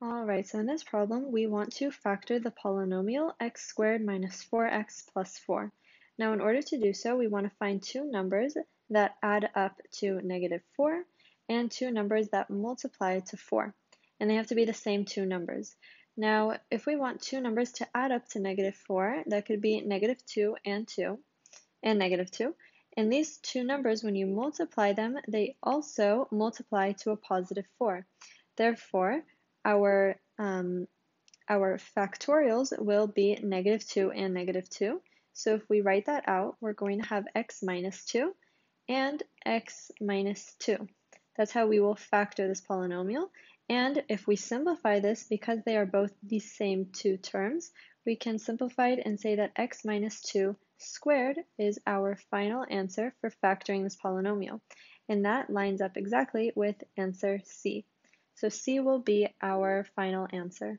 Alright, so in this problem, we want to factor the polynomial x squared minus 4x plus 4. Now, in order to do so, we want to find two numbers that add up to negative 4 and two numbers that multiply to 4. And they have to be the same two numbers. Now, if we want two numbers to add up to negative 4, that could be negative 2 and 2, and negative 2. And these two numbers, when you multiply them, they also multiply to a positive 4. Therefore, our, um, our factorials will be negative 2 and negative 2. So if we write that out, we're going to have x minus 2 and x minus 2. That's how we will factor this polynomial. And if we simplify this, because they are both the same two terms, we can simplify it and say that x minus 2 squared is our final answer for factoring this polynomial. And that lines up exactly with answer C. So C will be our final answer.